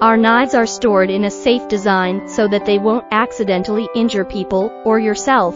Our knives are stored in a safe design so that they won't accidentally injure people or yourself.